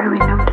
Rubino.